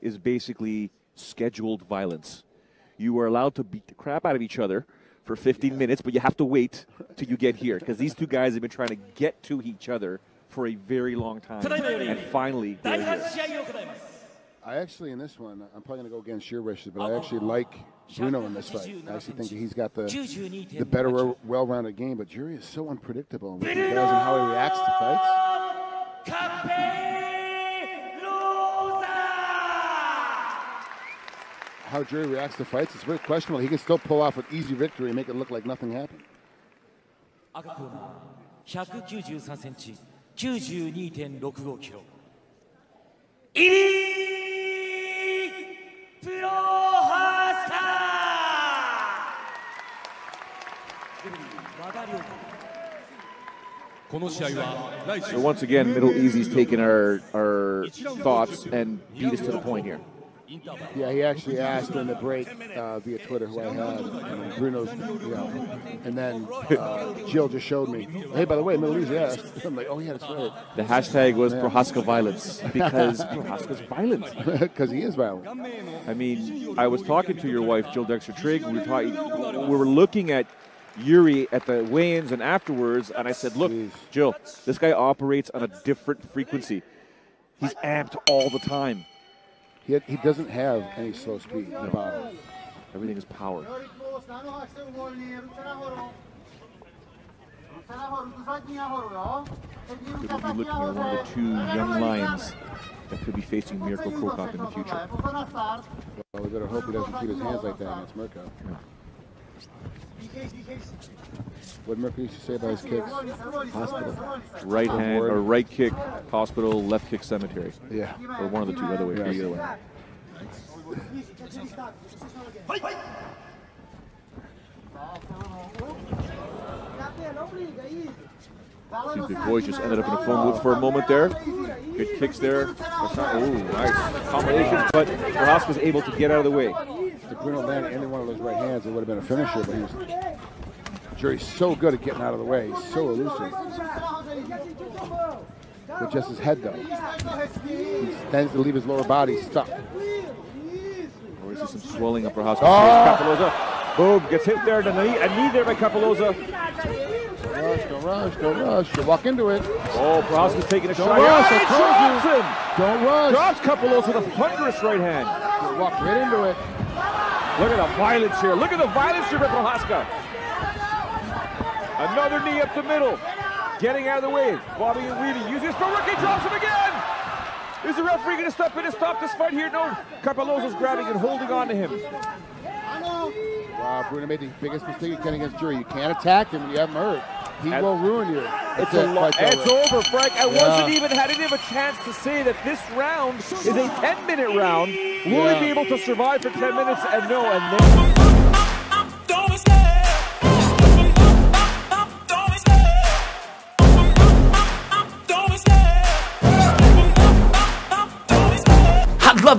is basically scheduled violence. You are allowed to beat the crap out of each other for 15 minutes, but you have to wait till you get here because these two guys have been trying to get to each other for a very long time, and finally. I actually, in this one, I'm probably going to go against your wishes, but I actually like Bruno in this fight. I actually think that he's got the the better, well-rounded game. But Jiri is so unpredictable with what he does and how he reacts to how Jerry reacts to fights, is very questionable. He can still pull off an easy victory and make it look like nothing happened. So Once again, MiddleEasy's taken our, our thoughts and beat us to the point here. Yeah, he actually asked in the break uh, via Twitter who I had, and Bruno's, you know, and then uh, Jill just showed me, hey, by the way, Middle East asked. I'm like, oh yeah, that's right. The hashtag was Prochazka violence because Prochazka's violent. Because he is violent. I mean, I was talking to your wife, Jill Dexter Trigg. We were talking. We were looking at Yuri at the weigh-ins and afterwards, and I said, "Look, Jeez. Jill, this guy operates on a different frequency. He's amped all the time. He, he doesn't have any slow speed in the bottom. Everything is power." Could be looking at one of the two young lions that could be facing Mirko Cro Cop in the future. Well, we better hope he doesn't keep his hands like that against Mirko. What Mirko used to say about his kicks? Hospital. Right hand or right kick, hospital, left kick, cemetery. Yeah. Or one of the two. Other way. Yes. Either way. Seems the boys just ended up in a phone booth for a moment there. Good kicks there. Oh, nice combination, but Prochazka's able to get out of the way. If Bruno landed any one of those right hands, it would have been a finisher, but he was. Jiri's so good at getting out of the way. He's so elusive. With just his head, though. He tends to leave his lower body stuck. Or is there some swelling up house? Oh! Cappelozza. Boom, gets hit there. The knee, a knee there by Cappelozza. Don't rush, don't rush, don't rush. You walk into it. Oh, Prochazka's taking a Don't shot. rush, here. I And told drops him. Don't rush. Drops Cappelozza with a thunderous right hand. You walk right into it. Look at the violence here. Look at the violence here Prochazka. Another knee up the middle. Getting out of the way. Bobby and Weedy uses his footwork. He drops him again. Is the referee going to step in and stop this fight here? No. Cappelozza's grabbing and holding on to him. Wow, Bruno made the biggest mistake again against Jiri. You can't attack him when you have him hurt. He And- will ruin you. That's It's, it, a fight's uh, it's over. over, Frank. I Yeah. wasn't even, had didn't have a chance to say that this round is a 10 minute round. Will Yeah. he be able to survive for 10 minutes? And no, and then.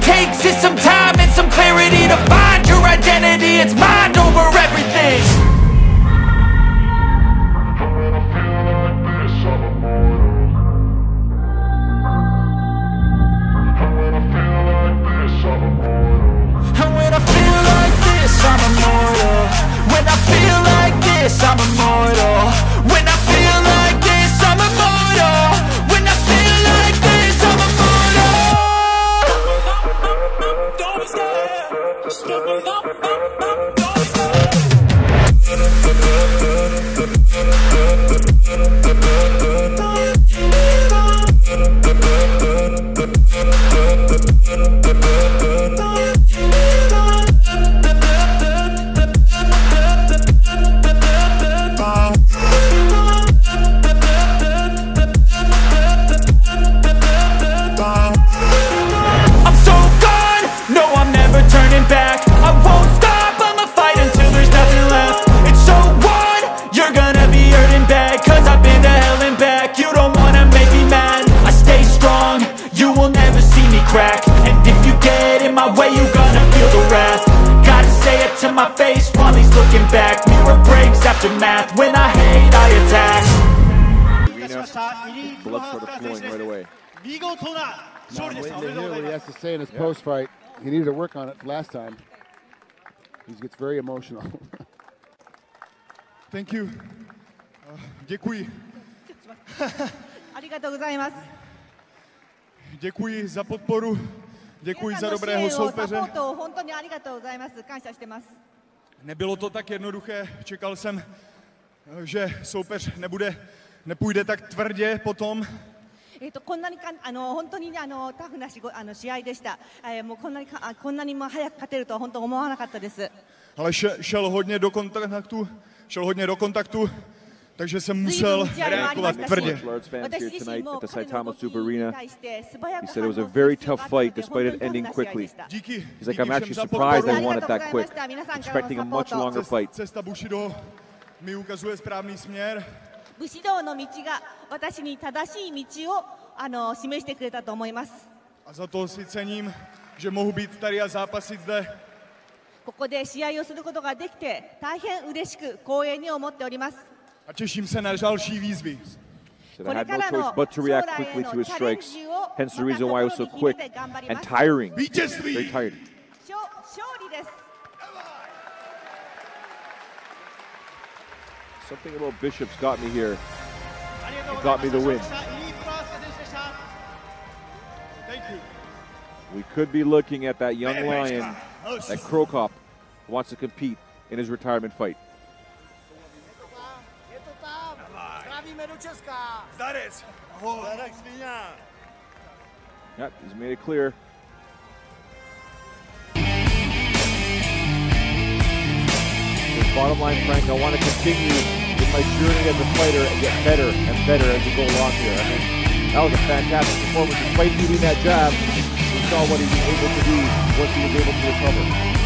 takes is some time and some clarity To find your identity, it's mind over everything. And when I feel like this, I'm immortal. When I feel like this, I'm immortal breaks after math, when I hate, I attack Arena, blood started flowing right away. 見事な Now 勝 I'm 利でした。お waiting め to hear ご what ざ he has す to。say in his post fight. He needed to work on it last time. He gets very emotional. Thank you. Uh, děkuji. ありがとうございます。Děkuji za podporu. Děkuji 皆 za dobrého soupeře. 本当にありがとうございます。感謝してます。Nebylo to tak jednoduché. Čekal jsem, eh, že soupeř nebude, nepůjde tak tvrdě potom. えっ、とこんなにかあの本当にねあのタフなしごあの試合でした。えーもうこんなにかあこんなにも早く勝てるとは本当思わなかったです。 Ale še, šel hodně do kontaktu, šel hodně do kontaktu, Takže jsem musel reagovat tvrdě. He said it was a very tough fight despite it ending quickly. Díky, He's like, I'm actually surprised they won it that quick, expecting a much longer fight. み ukazuje správný směr. 武士道の道が私に正しい道をあの示してくれたと思います。A za to si cením, že mohu být tady a zápasit zde. ここで試合をすることができて大変嬉しく光栄に思っております。A těším se na další výzvy. So I had no choice but to react quickly to his strikes, hence the reason why I was so quick and tiring. Very tired. Something about Bishop's got me here. It got me the win. We could be looking at that young lion that Cro Cop wants to compete in his retirement fight. Zdarec! Yep, he's made it clear. His bottom line, Frank, I want to continue in my journey as a fighter and get better and better as we go along here. I mean, that was a fantastic performance. Despite eating that jab, we saw what he was able to do once he was able to recover.